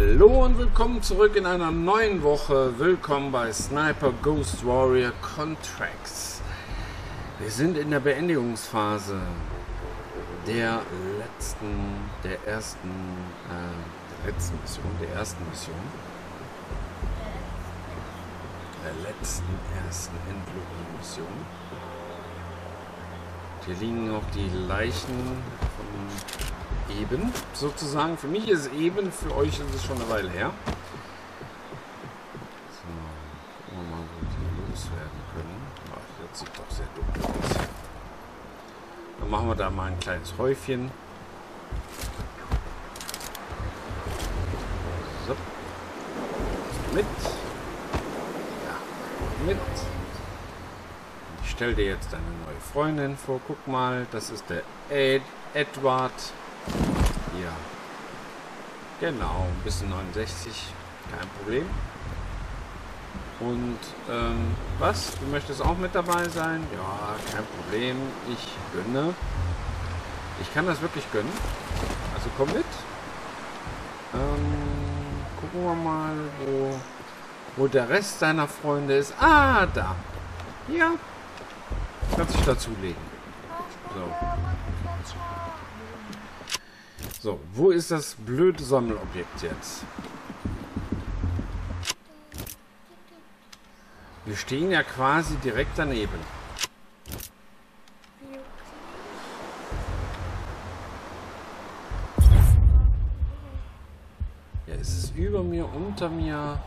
Hallo und willkommen zurück in einer neuen Woche. Willkommen bei Sniper Ghost Warrior Contracts. Wir sind in der Beendigungsphase der letzten, der ersten, äh, der letzten Mission, der ersten Mission. Der letzten, ersten Endloop-Mission. Hier liegen noch die Leichen von eben, sozusagen. Für mich ist es eben, für euch ist es schon eine Weile her. So, gucken wir mal, wo hier loswerden können. Ach, das sieht doch sehr dunkel aus. Dann machen wir da mal ein kleines Häufchen. So. Mit. Ja, mit. Ich stelle dir jetzt eine neue Freundin vor. Guck mal, das ist der Ed Edward. Ja. Genau, ein bisschen 69, kein Problem. Und, ähm, was? Du möchtest auch mit dabei sein? Ja, kein Problem. Ich gönne. Ich kann das wirklich gönnen. Also komm mit. Ähm, gucken wir mal, wo, wo der Rest seiner Freunde ist. Ah, da. Ja. Kannst dich dazulegen. So. So, wo ist das blöde Sammelobjekt jetzt? Wir stehen ja quasi direkt daneben. Ja, ist es über mir, unter mir?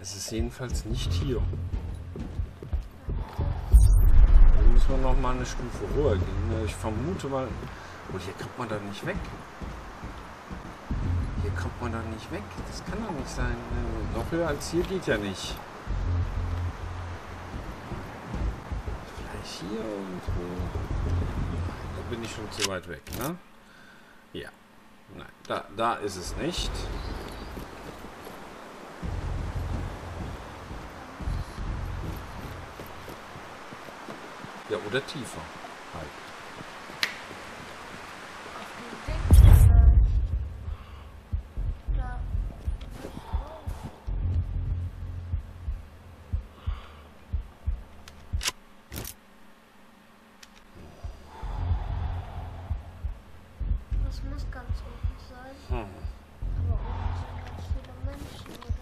Es ist jedenfalls nicht hier. Wir noch mal eine Stufe höher gehen. Ne? Ich vermute mal... Oh, hier kommt man da nicht weg. Hier kommt man da nicht weg. Das kann doch nicht sein. Ne? Noch höher als hier geht ja nicht. Vielleicht hier irgendwo. Da bin ich schon zu weit weg, ne? Ja. Nein, da, da ist es nicht. Ja, oder tiefer. Halt. Das muss ganz unten sein. Hm. Aber oben sind ganz viele Menschen, oder?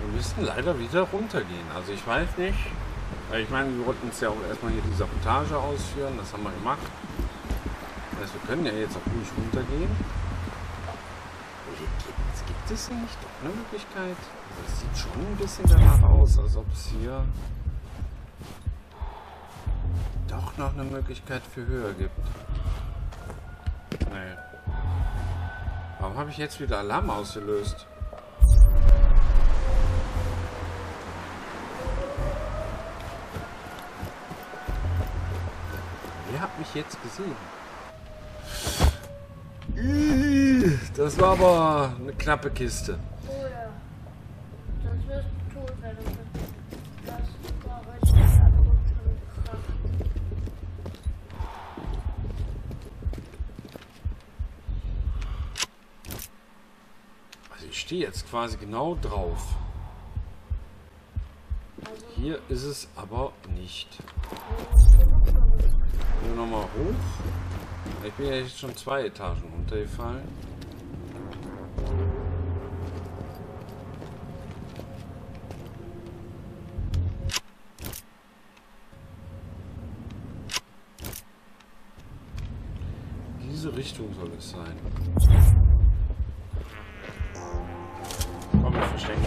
Wir müssen leider wieder runtergehen. Also ich weiß nicht. Weil ich meine, wir wollten uns ja auch erstmal hier die Sabotage ausführen. Das haben wir gemacht. Das heißt, wir können ja jetzt auch ruhig runtergehen. Hier gibt, es hier nicht doch eine Möglichkeit? Das sieht schon ein bisschen danach aus, als ob es hier doch noch eine Möglichkeit für höher gibt. Nee. Warum habe ich jetzt wieder Alarm ausgelöst? Hat mich jetzt gesehen? Das war aber eine knappe Kiste. Oh. Also ich stehe jetzt quasi genau drauf. Also, Hier ist es aber nicht. Hier nochmal hoch. Ich bin ja jetzt schon zwei Etagen runtergefallen. Diese Richtung soll es sein. Komm, wir verstecken.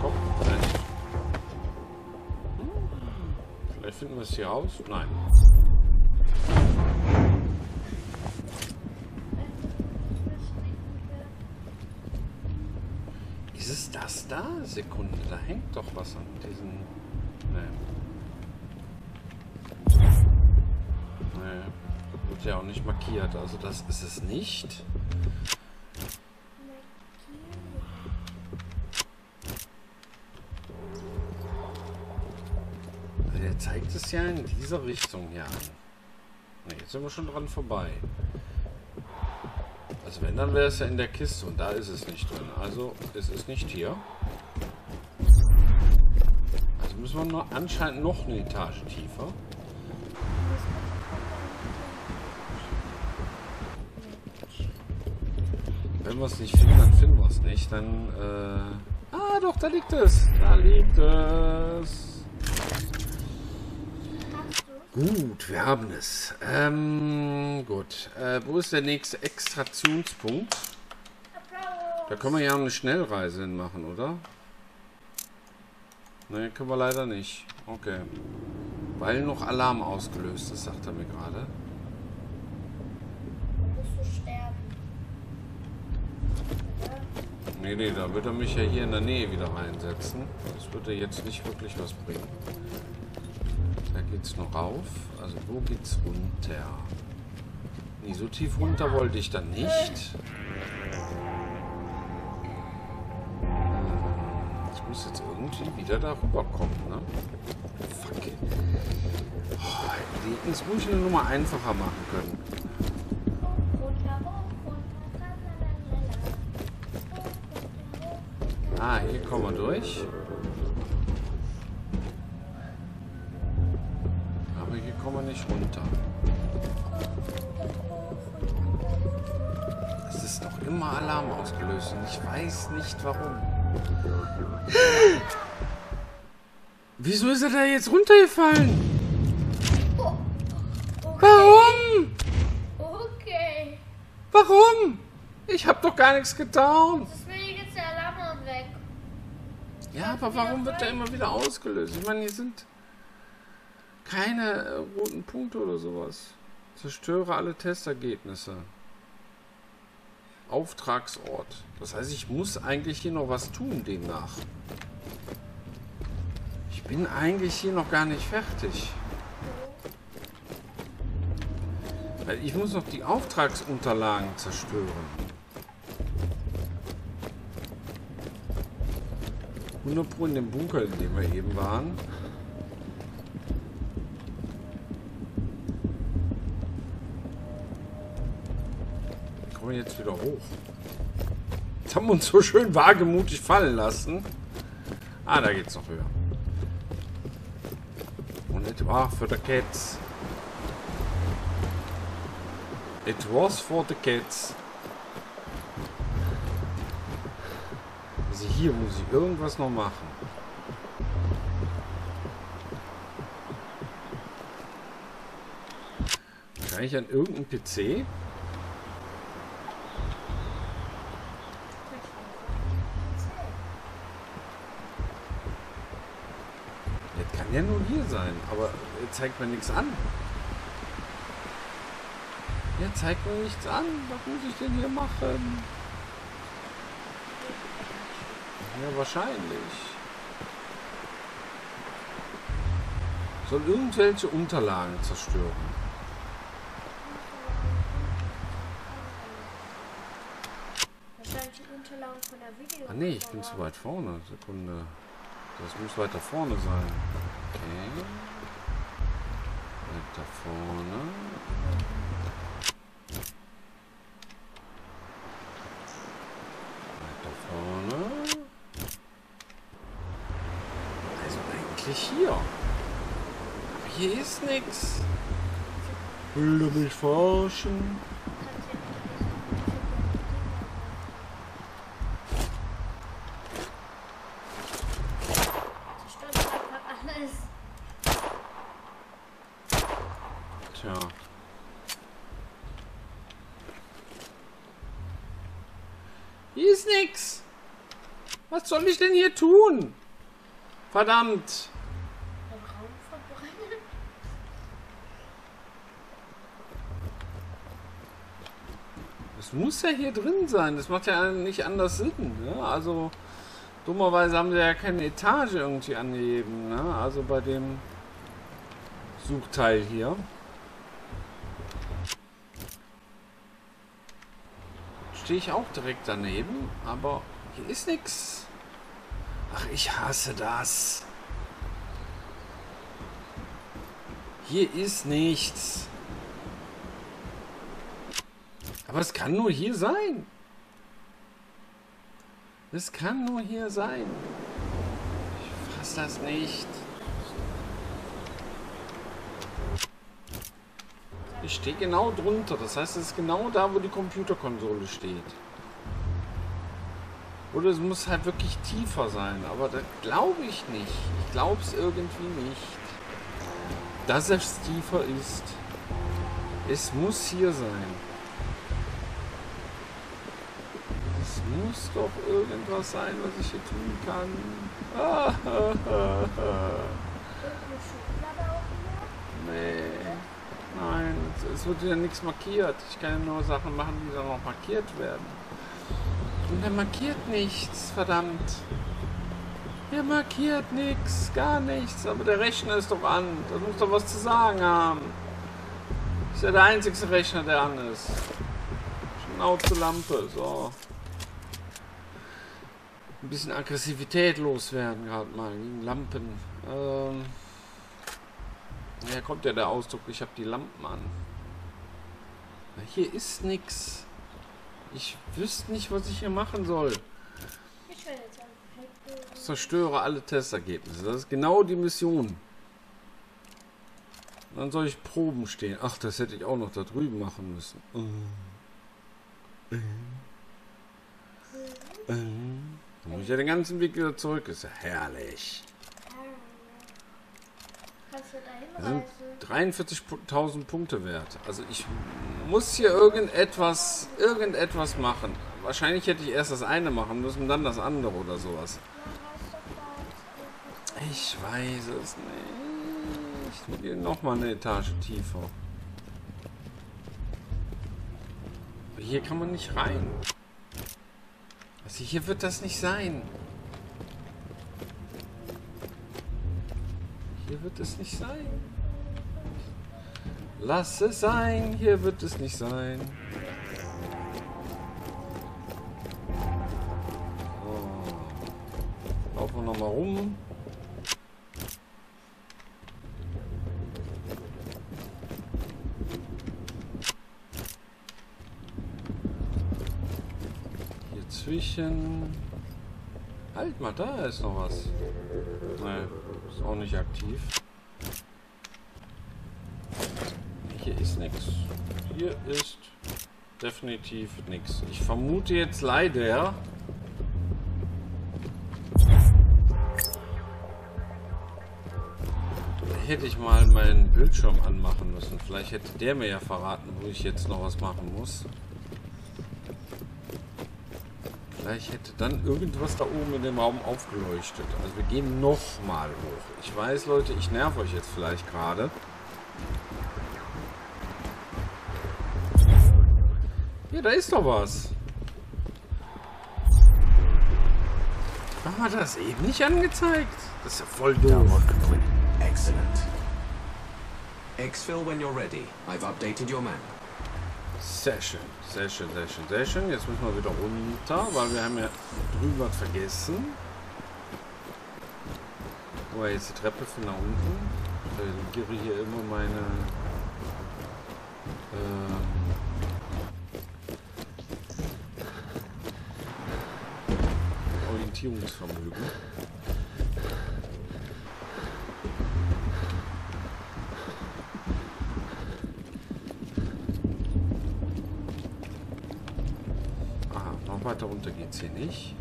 Komm, vielleicht. Vielleicht finden wir es hier raus. Nein. Da? Sekunde, da hängt doch was an diesen. Nee. Nee. Wird ja auch nicht markiert. Also das ist es nicht. Der der zeigt es ja in dieser Richtung hier an. Ne, jetzt sind wir schon dran vorbei. Also wenn, dann wäre es ja in der Kiste und da ist es nicht drin. Also es ist nicht hier. Müssen wir noch, anscheinend noch eine Etage tiefer. Wenn wir es nicht finden, dann finden wir es nicht. Dann, äh... Ah, doch, da liegt es. Da liegt es. Gut, wir haben es. Ähm, gut. Äh, wo ist der nächste Extraktionspunkt? Da können wir ja eine Schnellreise hin machen, oder? Ne, können wir leider nicht. Okay. Weil noch Alarm ausgelöst ist, sagt er mir gerade. Dann musst du sterben. Oder? Nee, nee, da wird er mich ja hier in der Nähe wieder reinsetzen. Das würde jetzt nicht wirklich was bringen. Da geht's noch rauf. Also wo geht's runter? Nee, so tief runter wollte ich dann nicht. Muss jetzt irgendwie wieder darüber kommen, ne? Fuck it. Oh, hätten es ruhig eine Nummer einfacher machen können. Ah, hier kommen wir durch. Aber hier kommen wir nicht runter. Es ist noch immer Alarm ausgelöst und ich weiß nicht warum. Wieso ist er da jetzt runtergefallen? Okay. Warum? Okay. Warum? Ich habe doch gar nichts getan. Deswegen ist der Alarm weg. Ja, aber warum wird der immer wieder ausgelöst? Ich meine, hier sind keine roten Punkte oder sowas. Zerstöre alle Testergebnisse. Auftragsort. Das heißt, ich muss eigentlich hier noch was tun demnach. Ich bin eigentlich hier noch gar nicht fertig. Weil ich muss noch die Auftragsunterlagen zerstören. 100 Pro in dem Bunker, in dem wir eben waren. Jetzt wieder hoch? Jetzt haben wir uns so schön wagemutig fallen lassen. Ah, da geht's noch höher. Und it was for the cats. It was for the cats. Also hier muss ich irgendwas noch machen. Wahrscheinlich an irgendeinem PC. Ja nur hier sein, aber er zeigt mir nichts an. Er zeigt mir nichts an. Was muss ich denn hier machen? Ja, wahrscheinlich. Soll irgendwelche Unterlagen zerstören. Ah nee, ich bin zu weit vorne. Sekunde. Das muss weiter vorne sein. Weiter vorne. Weiter vorne. Also eigentlich hier. Aber hier ist nichts. Will du mich forschen? Zerstört einfach alles. Tja. Hier ist nix. Was soll ich denn hier tun? Verdammt. Das muss ja hier drin sein. Das macht ja nicht anders Sinn. Ne? Also, dummerweise haben sie ja keine Etage irgendwie angegeben. Ne? Also bei dem Suchteil hier. Stehe ich auch direkt daneben, aber hier ist nichts. Ach, ich hasse das. Hier ist nichts. Aber es kann nur hier sein. Es kann nur hier sein. Ich fass das nicht. Ich stehe genau drunter. Das heißt, es ist genau da, wo die Computerkonsole steht. Oder es muss halt wirklich tiefer sein. Aber das glaube ich nicht. Ich glaube es irgendwie nicht. Dass es tiefer ist. Es muss hier sein. Es muss doch irgendwas sein, was ich hier tun kann. Ah, ah, ah, nee. Nein, es- wird ja nichts markiert. Ich kann ja nur Sachen machen, die dann noch markiert werden. Und er markiert nichts, verdammt. Er markiert nichts, gar nichts. Aber der Rechner ist doch an. Das muss doch was zu sagen haben. Ist ja der einzige Rechner, der an ist. Schnauze Lampe, so. Ein bisschen Aggressivität loswerden gerade mal gegen Lampen. Ähm. Ja, kommt ja der Ausdruck, ich habe die Lampen an. Na, Hier ist nix. Ich wüsste nicht, was ich hier machen soll. Ich. Zerstöre alle Testergebnisse. Das ist genau die Mission. Dann soll ich Proben stehen. Ach, das hätte ich auch noch da drüben machen müssen. Äh. Äh. Dann muss ich ja den ganzen Weg wieder zurück. Ist ja herrlich. Das sind hinreisen? 43.000 Punkte wert. Also ich muss hier irgendetwas, irgendetwas machen. Wahrscheinlich hätte ich erst das eine machen müssen, dann das andere oder sowas. Ich weiß es nicht. Ich gehe noch mal eine Etage tiefer. Hier kann man nicht rein. Also hier wird das nicht sein. Wird es nicht sein. Lass es sein, hier wird es nicht sein. So. Laufen wir nochmal rum. Hier zwischen. Halt mal, da ist noch was. Ne, ist auch nicht aktiv. Hier ist nichts. Hier ist definitiv nichts. Ich vermute jetzt leider. Hätte ich mal meinen Bildschirm anmachen müssen. Vielleicht hätte der mir ja verraten, wo ich jetzt noch was machen muss. Vielleicht hätte dann irgendwas da oben in dem Raum aufgeleuchtet. Also wir gehen noch mal hoch. Ich weiß, Leute, ich nerv euch jetzt vielleicht gerade. Ja, da ist doch was. Warum hat er das eben nicht angezeigt? Das ist ja voll doof. Excellent. Exfil when you're ready. I've updated your map. Sehr schön, sehr schön, sehr schön, sehr schön. Jetzt müssen wir wieder runter, weil wir haben ja drüben was vergessen. Wo jetzt die Treppe von nach unten. Ich delegiere hier immer meine ähm, Orientierungsvermögen. Noch weiter runter geht's hier nicht.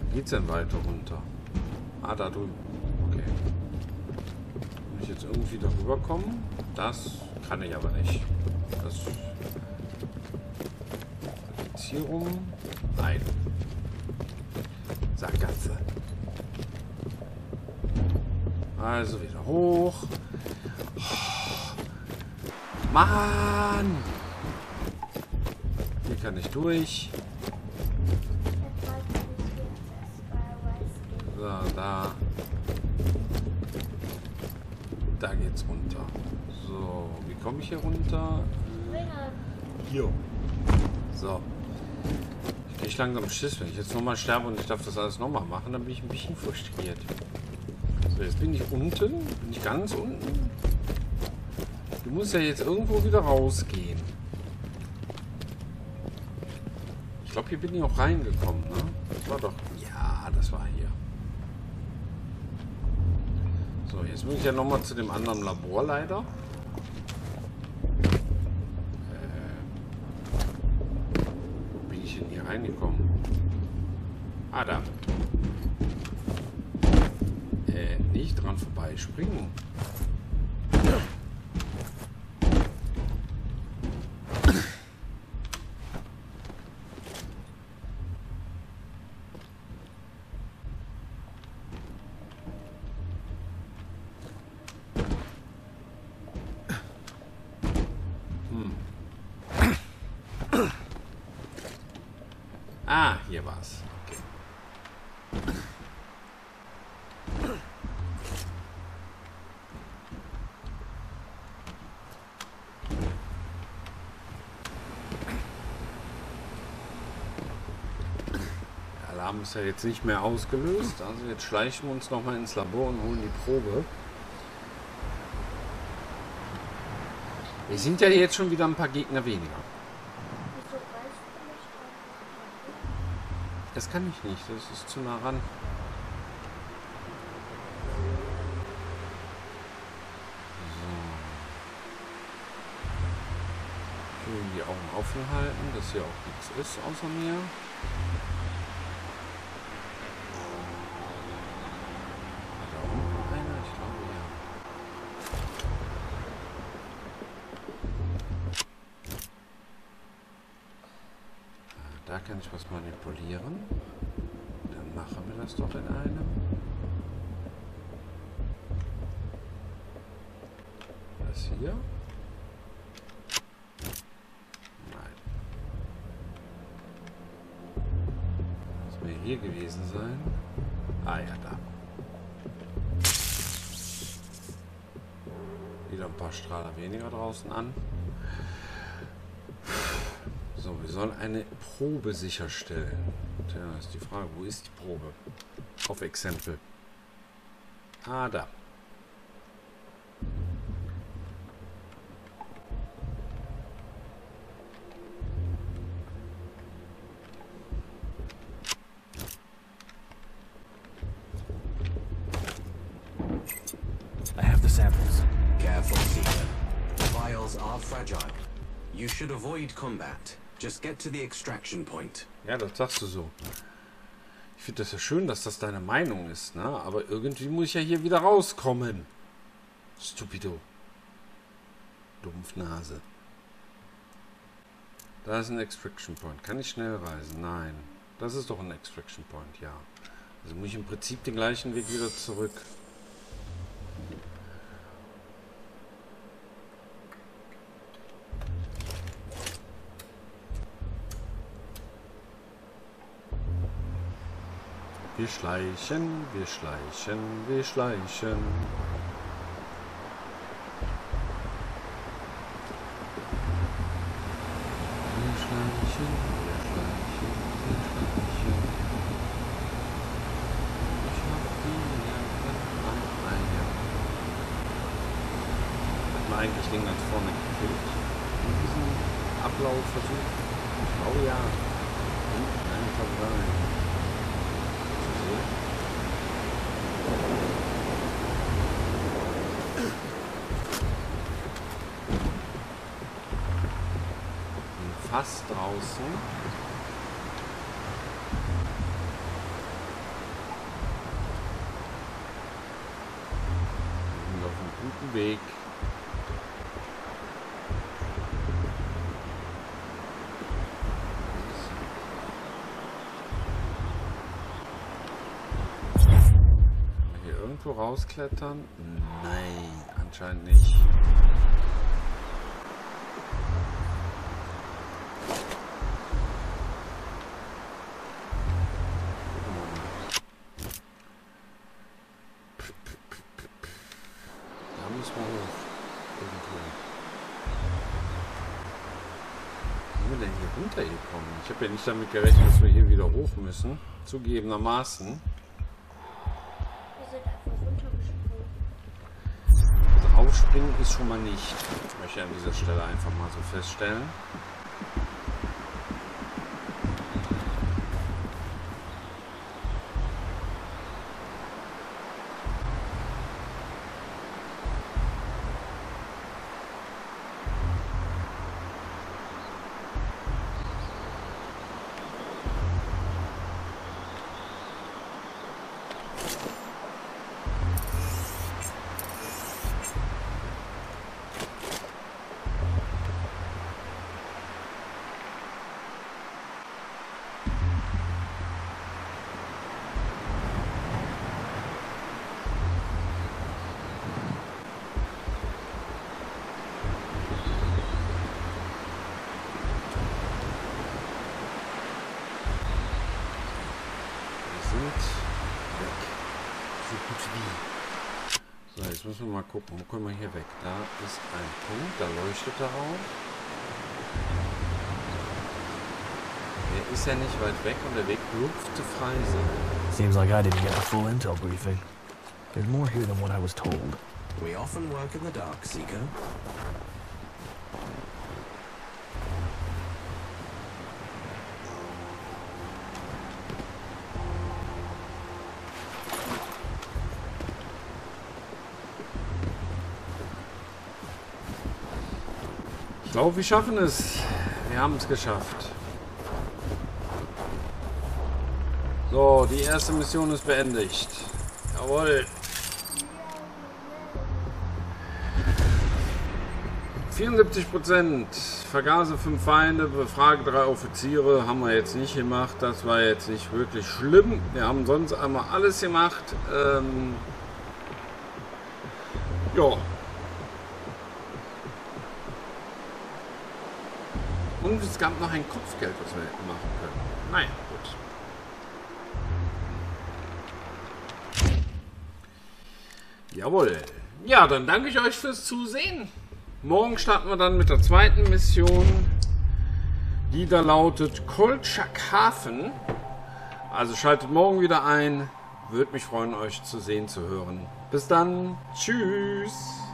Wo geht's denn weiter runter? Ah, da drüben. Okay. Muss ich jetzt irgendwie darüber kommen? Das kann ich aber nicht. Das geht's hier rum? Nein. Sackgasse. Also wieder hoch. Mann! Durch. So, da. Da geht's runter. So, wie komme ich hier runter? Hier. So. Ich krieg langsam Schiss, wenn ich jetzt nochmal sterbe und ich darf das alles nochmal machen, dann bin ich ein bisschen frustriert. So, jetzt bin ich unten. Bin ich ganz unten. Du musst ja jetzt irgendwo wieder rausgehen. Glaube, hier bin ich auch reingekommen, ne? Das war doch... Ja, das war hier. So, jetzt muss ich ja nochmal zu dem anderen Labor leider. Äh, wo bin ich denn hier reingekommen? Ah, da. Äh, nicht dran vorbei springen. Ah, hier war's. Okay. Der Alarm ist ja jetzt nicht mehr ausgelöst. Also jetzt schleichen wir uns nochmal ins Labor und holen die Probe. Wir sind ja jetzt schon wieder ein paar Gegner weniger. Das kann ich nicht, das ist zu nah ran. So. Schön die Augen offen halten, dass hier auch nichts ist außer mir. Manipulieren. Dann machen wir das doch in einem. Das hier? Nein. Das mir hier gewesen sein. Ah ja, da. Wieder ein paar Strahler weniger draußen an. So, wir sollen eine Probe sicherstellen. Tja, ist die Frage, wo ist die Probe? Auf Exempel. Ah, da. I have the samples. Careful, Seeker. The vials are fragile. You should avoid combat. Just get to the extraction point. Ja, das sagst du so. Ich finde das ja schön, dass das deine Meinung ist, ne? Aber irgendwie muss ich ja hier wieder rauskommen. Stupido. Dumpfnase. Da ist ein Extraction Point. Kann ich schnell reisen? Nein. Das ist doch ein Extraction Point, ja. Also muss ich im Prinzip den gleichen Weg wieder zurück. Wir schleichen, wir schleichen. Wir schleichen, wir schleichen, wir schleichen. Ich hab die Nerven am Eier. Hat man eigentlich den ganz vorne gekillt? In diesem Ablaufversuch? Ich glaube ja. Hm? Nein, ich glaube gar nicht. Fast draußen. Wir sind auf einem guten Weg. Hier irgendwo rausklettern? Nein, anscheinend nicht. Bahnhof. Irgendwo. Wie sind wir denn hier runtergekommen? Ich habe ja nicht damit gerechnet, dass wir hier wieder hoch müssen. Zugegebenermaßen. Also wir sind einfach runtergesprungen. Draufspringen ist schon mal nicht. Ich möchte an dieser Stelle einfach mal so feststellen. Müssen wir mal gucken. Wo können wir hier weg? Da ist ein Punkt, da leuchtet er auch. Der ist ja nicht weit weg und der Weg dürfte frei sein. Seems like I didn't get a full intel briefing. There's more here than what I was told. We often work in the dark, Seeker. Glaube, wir schaffen es. Wir haben es geschafft. So, die erste Mission ist beendigt. Jawohl. 74 Prozent. Vergase fünf Feinde, befrage drei Offiziere. Haben wir jetzt nicht gemacht. Das war jetzt nicht wirklich schlimm. Wir haben sonst einmal alles gemacht. Ähm ja. Und es gab noch ein Kopfgeld, was wir hätten machen können. Naja, gut. Jawohl. Ja, dann danke ich euch fürs Zusehen. Morgen starten wir dann mit der zweiten Mission, die da lautet Kolchakhafen. Also schaltet morgen wieder ein. Würde mich freuen, euch zu sehen, zu hören. Bis dann. Tschüss.